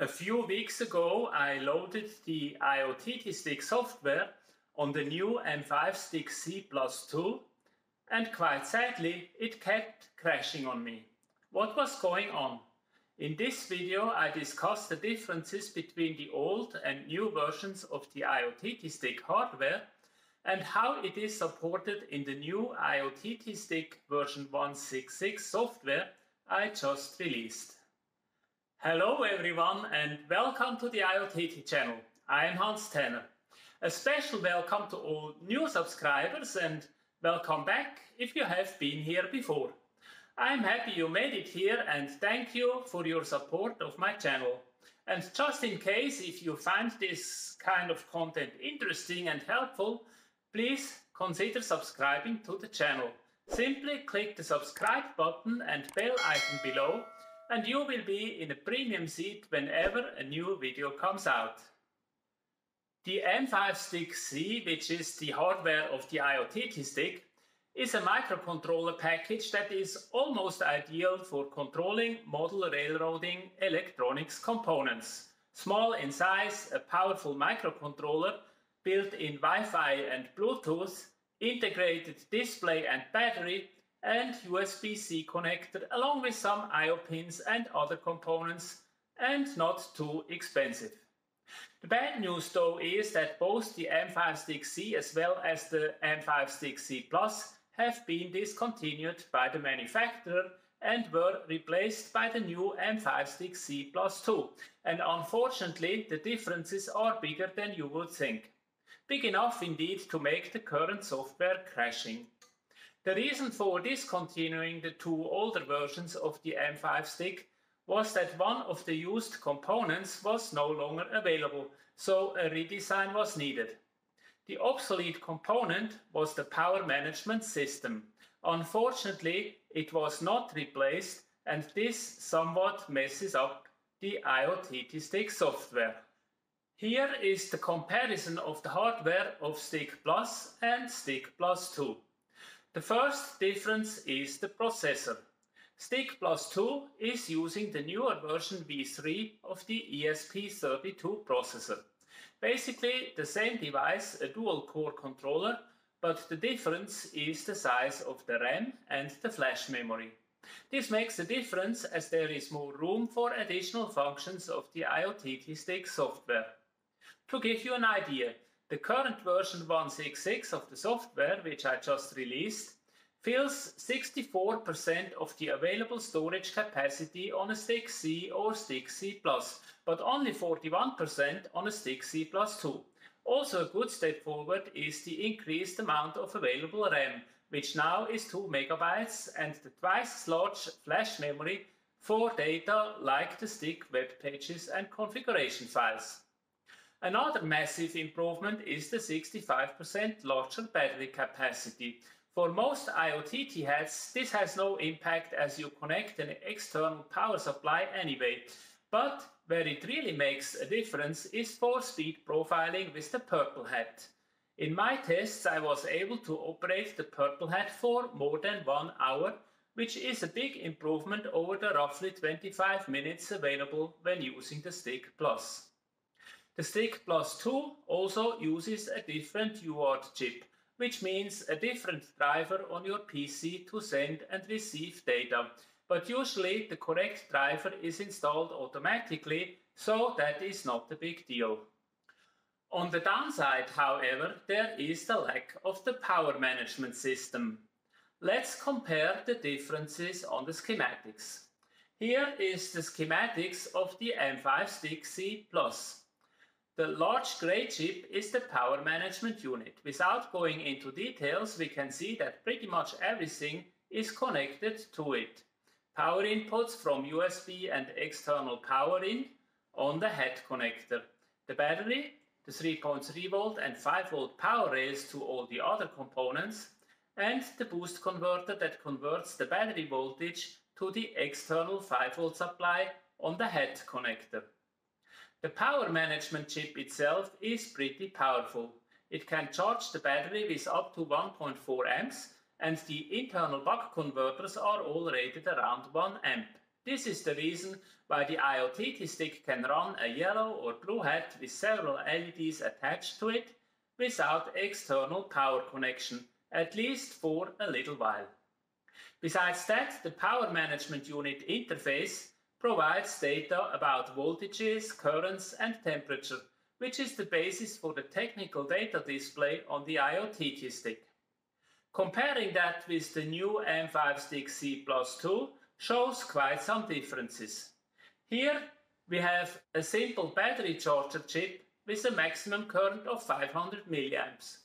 A few weeks ago, I loaded the IoTT Stick software on the new M5 Stick C Plus 2, and quite sadly, it kept crashing on me. What was going on? In this video, I discuss the differences between the old and new versions of the IoTT Stick hardware and how it is supported in the new IoTT Stick version 166 software I just released. Hello everyone and welcome to the IoTT channel. I am Hans Tanner. A special welcome to all new subscribers and welcome back if you have been here before. I'm happy you made it here and thank you for your support of my channel. And just in case if you find this kind of content interesting and helpful, please consider subscribing to the channel. Simply click the subscribe button and bell icon below and you will be in a premium seat whenever a new video comes out. The M5 Stick C, which is the hardware of the IoTT stick, is a microcontroller package that is almost ideal for controlling model railroading electronics components. Small in size, a powerful microcontroller built in Wi-Fi and Bluetooth, integrated display and battery, and USB-C connector along with some I.O. pins and other components and not too expensive. The bad news though is that both the M5 Stick C as well as the M5 Stick C Plus have been discontinued by the manufacturer and were replaced by the new M5 Stick C Plus 2. And unfortunately, the differences are bigger than you would think. Big enough indeed to make the current software crashing. The reason for discontinuing the two older versions of the M5 stick was that one of the used components was no longer available, so a redesign was needed. The obsolete component was the power management system. Unfortunately, it was not replaced and this somewhat messes up the IoTT stick software. Here is the comparison of the hardware of Stick Plus and Stick Plus 2. The first difference is the processor. Stick Plus 2 is using the newer version V3 of the ESP32 processor. Basically the same device, a dual core controller, but the difference is the size of the RAM and the flash memory. This makes a difference as there is more room for additional functions of the IoTT stick software. To give you an idea, the current version 166 of the software, which I just released, fills 64% of the available storage capacity on a Stick C or Stick C+, but only 41% on a Stick C Plus 2. Also a good step forward is the increased amount of available RAM, which now is 2 megabytes and the twice as large flash memory for data like the stick web pages and configuration files. Another massive improvement is the 65% larger battery capacity. For most IoTT heads, this has no impact as you connect an external power supply anyway. But where it really makes a difference is for speed profiling with the Purple Hat. In my tests, I was able to operate the Purple Hat for more than one hour, which is a big improvement over the roughly 25 minutes available when using the Stick Plus. The Stick Plus 2 also uses a different UART chip, which means a different driver on your PC to send and receive data. But usually the correct driver is installed automatically, so that is not a big deal. On the downside, however, there is the lack of the power management system. Let's compare the differences on the schematics. Here is the schematics of the M5 Stick C Plus. The large gray chip is the power management unit. Without going into details, we can see that pretty much everything is connected to it. Power inputs from USB and external power in on the head connector. The battery, the 3.3 volt and 5 volt power rails to all the other components, and the boost converter that converts the battery voltage to the external 5 volt supply on the head connector. The power management chip itself is pretty powerful. It can charge the battery with up to 1.4 amps and the internal buck converters are all rated around 1 amp. This is the reason why the IOTT stick can run a yellow or blue hat with several LEDs attached to it without external power connection, at least for a little while. Besides that, the power management unit interface provides data about voltages, currents and temperature, which is the basis for the technical data display on the IOTT stick. Comparing that with the new M5 Stick C Plus 2 shows quite some differences. Here we have a simple battery charger chip with a maximum current of 500 milliamps.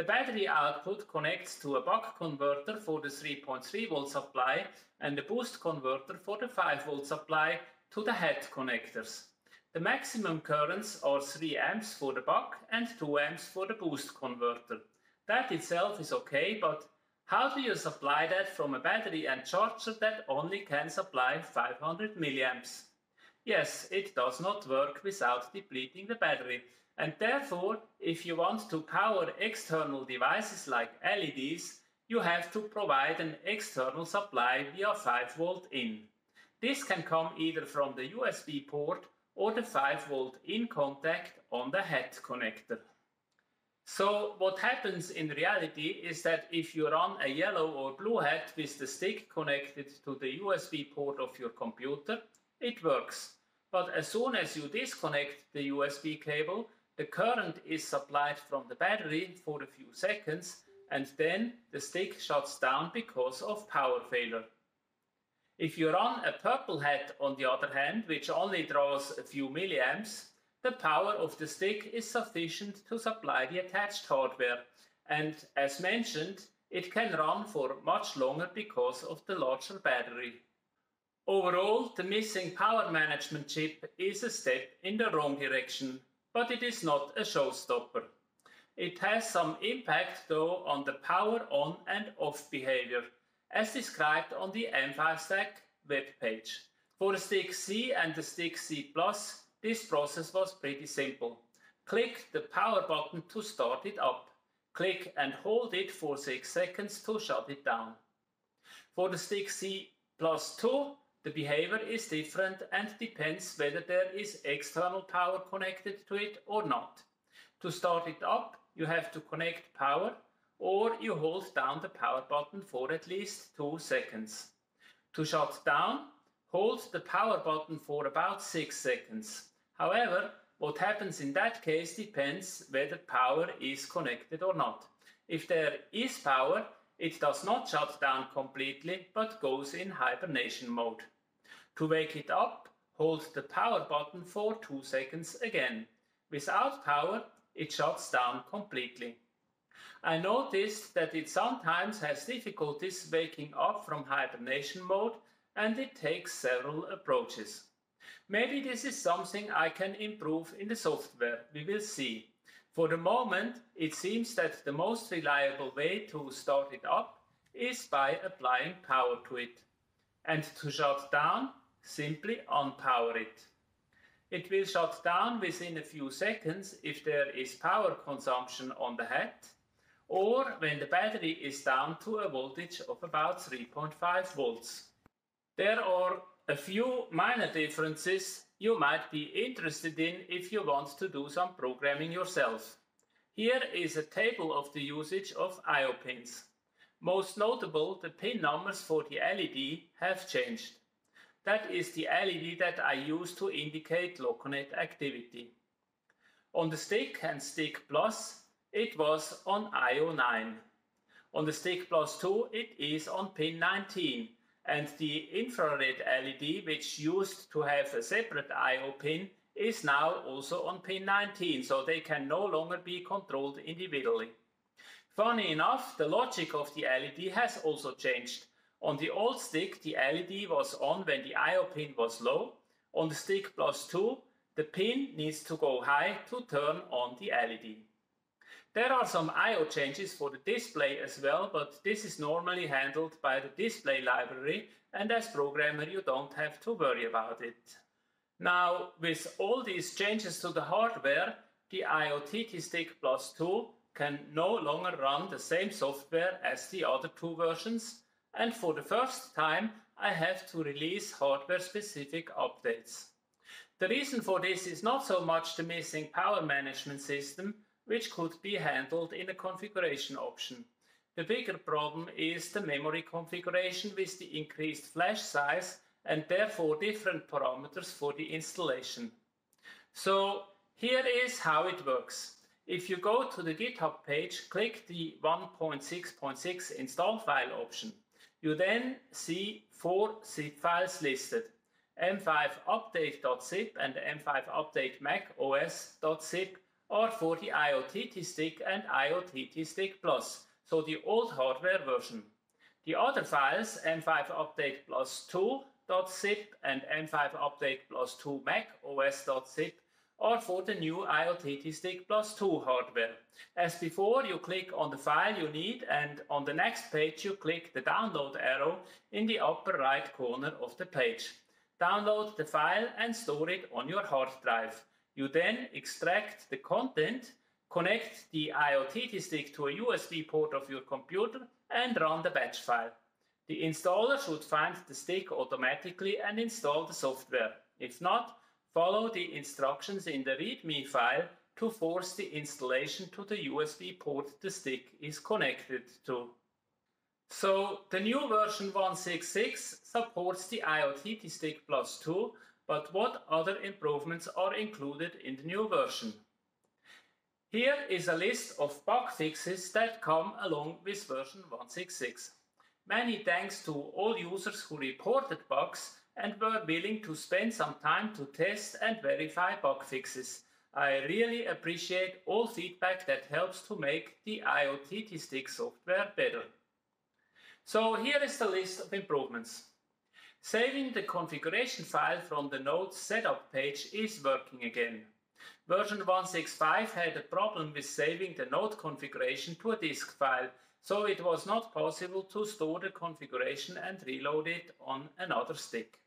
The battery output connects to a buck converter for the 3.3 volt supply and a boost converter for the 5 volt supply to the head connectors. The maximum currents are 3 amps for the buck and 2 amps for the boost converter. That itself is okay, but how do you supply that from a battery and charger that only can supply 500 milliamps? Yes, it does not work without depleting the battery, and therefore, if you want to power external devices like LEDs, you have to provide an external supply via 5 volt in. This can come either from the USB port or the 5 volt in contact on the head connector. So what happens in reality is that if you run a yellow or blue hat with the stick connected to the USB port of your computer, it works. But as soon as you disconnect the USB cable, the current is supplied from the battery for a few seconds and then the stick shuts down because of power failure. If you run a purple hat on the other hand, which only draws a few milliamps, the power of the stick is sufficient to supply the attached hardware and as mentioned, it can run for much longer because of the larger battery. Overall, the missing power management chip is a step in the wrong direction but it is not a showstopper. It has some impact though on the power on and off behavior, as described on the M5 Stack webpage. For the Stick C and the Stick C Plus, this process was pretty simple. Click the power button to start it up. Click and hold it for 6 seconds to shut it down. For the Stick C Plus 2, the behavior is different and depends whether there is external power connected to it or not. To start it up, you have to connect power or you hold down the power button for at least 2 seconds. To shut down, hold the power button for about 6 seconds. However, what happens in that case depends whether power is connected or not. If there is power, it does not shut down completely, but goes in hibernation mode. To wake it up, hold the power button for 2 seconds again. Without power, it shuts down completely. I noticed that it sometimes has difficulties waking up from hibernation mode and it takes several approaches. Maybe this is something I can improve in the software, we will see. For the moment, it seems that the most reliable way to start it up is by applying power to it. And to shut down, simply unpower it. It will shut down within a few seconds if there is power consumption on the head or when the battery is down to a voltage of about 3.5 volts. There are a few minor differences you might be interested in if you want to do some programming yourself. Here is a table of the usage of IO pins. Most notable, the pin numbers for the LED have changed. That is the LED that I use to indicate Loconet activity. On the stick and stick plus, it was on IO9. On the stick plus 2, it is on pin 19 and the infrared LED, which used to have a separate I.O. pin, is now also on pin 19, so they can no longer be controlled individually. Funny enough, the logic of the LED has also changed. On the old stick, the LED was on when the I.O. pin was low. On the stick plus 2, the pin needs to go high to turn on the LED. There are some I.O. changes for the display as well, but this is normally handled by the display library and as programmer you don't have to worry about it. Now, with all these changes to the hardware, the IOTT Stick Plus 2 can no longer run the same software as the other two versions, and for the first time I have to release hardware-specific updates. The reason for this is not so much the missing power management system, which could be handled in a configuration option. The bigger problem is the memory configuration with the increased flash size and therefore different parameters for the installation. So here is how it works. If you go to the GitHub page, click the 1.6.6 install file option. You then see four zip files listed, m5 update.zip and m5 update mac os.zip are for the IOTT stick and IOTT stick plus, so the old hardware version. The other files, m5 update plus 2.zip and m5 update plus 2 mac os.zip or for the new IOTT Stick Plus 2 hardware. As before, you click on the file you need and on the next page you click the download arrow in the upper right corner of the page. Download the file and store it on your hard drive. You then extract the content, connect the IOTT stick to a USB port of your computer and run the batch file. The installer should find the stick automatically and install the software. If not, Follow the instructions in the README file to force the installation to the USB port the stick is connected to. So the new version 166 supports the IOTT Stick Plus 2, but what other improvements are included in the new version? Here is a list of bug fixes that come along with version 166. Many thanks to all users who reported bugs and were willing to spend some time to test and verify bug fixes. I really appreciate all feedback that helps to make the IOTT stick software better. So here is the list of improvements. Saving the configuration file from the Node setup page is working again. Version 165 had a problem with saving the node configuration to a disk file, so it was not possible to store the configuration and reload it on another stick.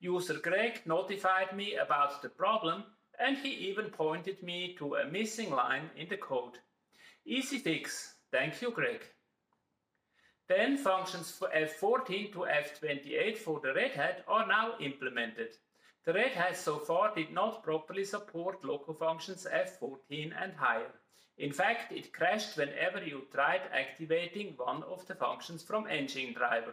User Greg notified me about the problem and he even pointed me to a missing line in the code. Easy fix, thank you Greg. Then functions for F14 to F28 for the Red Hat are now implemented. The Red Hat so far did not properly support local functions F14 and higher. In fact, it crashed whenever you tried activating one of the functions from Engine Driver.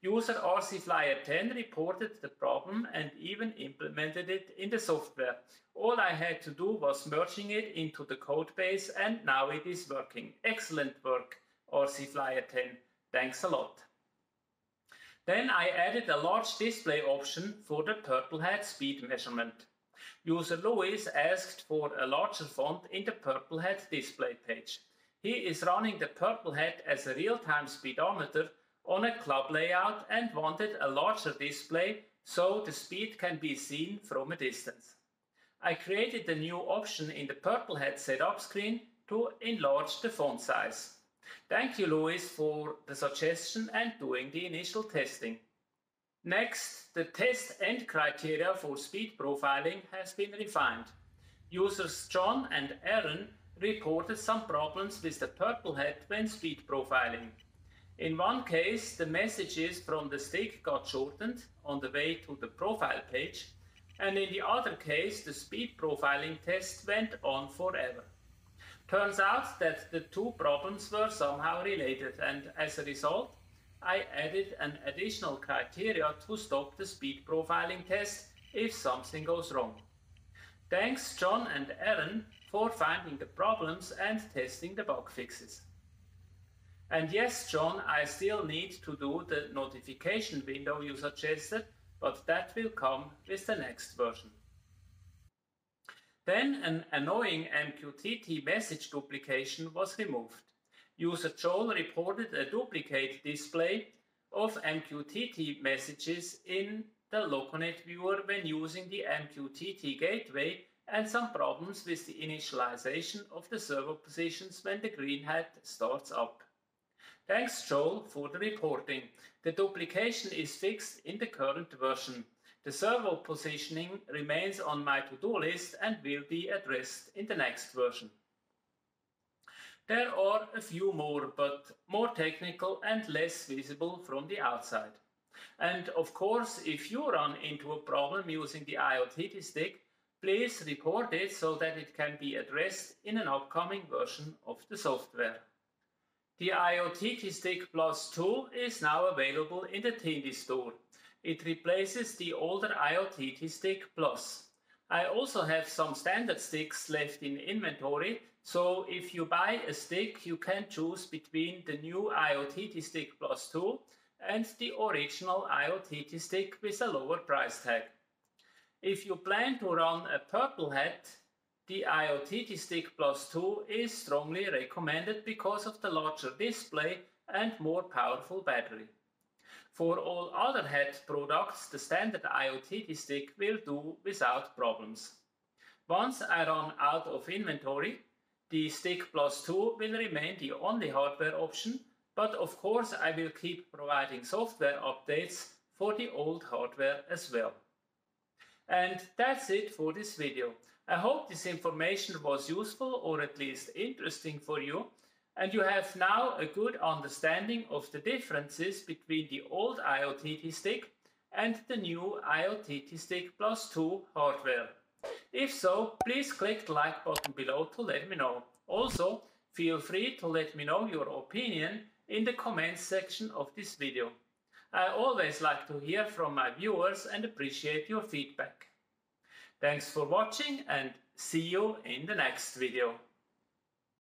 User RCFlyer 10 reported the problem and even implemented it in the software. All I had to do was merging it into the code base and now it is working. Excellent work, RCFlyer 10. Thanks a lot. Then I added a large display option for the Purple Hat speed measurement. User Louis asked for a larger font in the Purple Hat display page. He is running the Purple Hat as a real-time speedometer on a club layout and wanted a larger display so the speed can be seen from a distance. I created a new option in the Purple Hat setup screen to enlarge the font size. Thank you, Louis, for the suggestion and doing the initial testing. Next, the test end criteria for speed profiling has been refined. Users John and Aaron reported some problems with the Purple Hat when speed profiling. In one case, the messages from the stick got shortened on the way to the profile page, and in the other case, the speed profiling test went on forever. Turns out that the two problems were somehow related, and as a result, I added an additional criteria to stop the speed profiling test if something goes wrong. Thanks John and Aaron for finding the problems and testing the bug fixes. And yes, John, I still need to do the notification window you suggested, but that will come with the next version. Then an annoying MQTT message duplication was removed. User Joel reported a duplicate display of MQTT messages in the Loconet viewer when using the MQTT gateway and some problems with the initialization of the servo positions when the green hat starts up. Thanks, Joel, for the reporting. The duplication is fixed in the current version. The servo positioning remains on my to-do list and will be addressed in the next version. There are a few more, but more technical and less visible from the outside. And of course, if you run into a problem using the IoTT stick, please report it so that it can be addressed in an upcoming version of the software. The IoTT Stick Plus 2 is now available in the Tindie store. It replaces the older IoTT Stick Plus. I also have some standard sticks left in inventory, so if you buy a stick, you can choose between the new IoTT Stick Plus 2 and the original IoTT stick with a lower price tag. If you plan to run a purple hat, the IoTT Stick Plus 2 is strongly recommended because of the larger display and more powerful battery. For all other head products, the standard IoTT stick will do without problems. Once I run out of inventory, the Stick Plus 2 will remain the only hardware option, but of course I will keep providing software updates for the old hardware as well. And that's it for this video. I hope this information was useful or at least interesting for you and you have now a good understanding of the differences between the old IoTT stick and the new IoTT Stick Plus 2 hardware. If so, please click the like button below to let me know. Also, feel free to let me know your opinion in the comments section of this video. I always like to hear from my viewers and appreciate your feedback. Thanks for watching and see you in the next video.